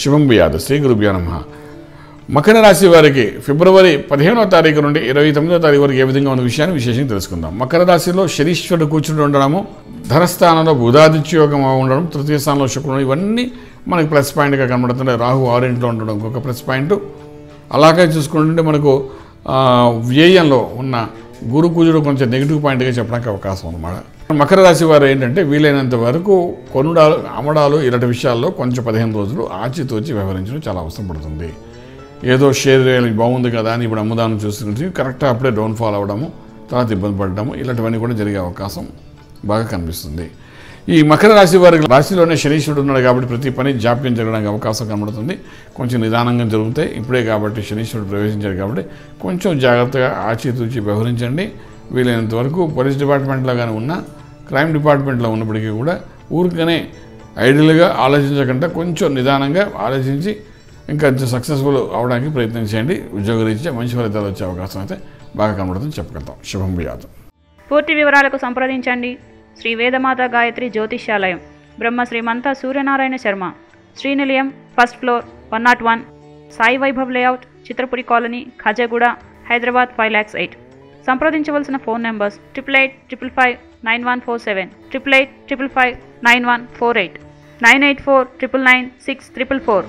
శుభం బియాదు శ్రీ గురుభ్యో నమ. మకర రాశి వారికి ఫిబ్రవరి పదిహేనో తారీఖు నుండి ఇరవై తొమ్మిదో తారీఖు వరకు ఏ విధంగా ఉన్న విషయాన్ని విశేషంగా తెలుసుకుందాం. మకర రాశిలో శనీశ్వరుడు కూర్చుని ఉండడము ధనస్థానంలో బుధాదిత్యోగం ఉండడం తృతీయ స్థానంలో శుక్రుడు ఇవన్నీ మనకి ప్లస్ పాయింట్గా కనబడుతున్నాయి. రాహు ఆరింట్లో ఉండడం ఇంకొక ప్లస్ పాయింట్ అలాగే చూసుకుంటుంటే మనకు వ్యయంలో ఉన్న గురు కూజుడు కొంచెం నెగిటివ్ పాయింట్గా చెప్పడానికి అవకాశం అన్నమాట. మకర రాశి వారు ఏంటంటే వీలైనంత వరకు కొనుడాలు అమ్మడాలు ఇలాంటి విషయాల్లో కొంచెం పదిహేను రోజులు ఆచితూచి వ్యవహరించడం చాలా అవసరం పడుతుంది. ఏదో షేర్ బాగుంది కదా అని ఇప్పుడు అమ్ముదానం చూసుకుంటే కరెక్ట్గా అప్పుడే డౌన్ఫాల్ అవ్వడము తర్వాత ఇబ్బంది పడడము ఇలాంటివన్నీ కూడా జరిగే అవకాశం బాగా కనిపిస్తుంది. ఈ మకర రాశి వారికి రాశిలోనే శనీశ్వరుడు ఉన్నాడు కాబట్టి ప్రతి పని జాప్యం జరగడానికి అవకాశం కనబడుతుంది. కొంచెం నిదానంగా జరుగుతాయి. ఇప్పుడే కాబట్టి శనీశ్వరుడు ప్రవేశించాడు కాబట్టి కొంచెం జాగ్రత్తగా ఆచితూచి వ్యవహరించండి. వీలైనంత వరకు పోలీస్ డిపార్ట్మెంట్లో కానీ ఉన్న క్రైమ్ డిపార్ట్మెంట్లో ఉన్నప్పటికీ కూడా ఊరికనే ఐడియల్గా ఆలోచించకుండా కొంచెం నిదానంగా ఆలోచించి ఇంకా సక్సెస్ఫుల్ అవడానికి ప్రయత్నం చేయండి. ఉద్యోగరీత్యా మంచి ఫలితాలు వచ్చే అవకాశం అయితే బాగా కనబడుతుంది చెప్పగలుగుతాం. శుభం బియాదు పూర్తి వివరాలకు సంప్రదించండి. Sri Vedamata Gayatri Jyotishyalayam. Brahma Srimantha Suryanarayana Sharma. Srinilayam first floor one nought one. Sai Vaibhav layout Chitrapuri colony Khajaguda Hyderabad five lakhs eight. సంప్రదించవలసిన phone numbers triple eight triple five nine one four seven triple eight triple five nine one four eight nine eight four triple nine six triple four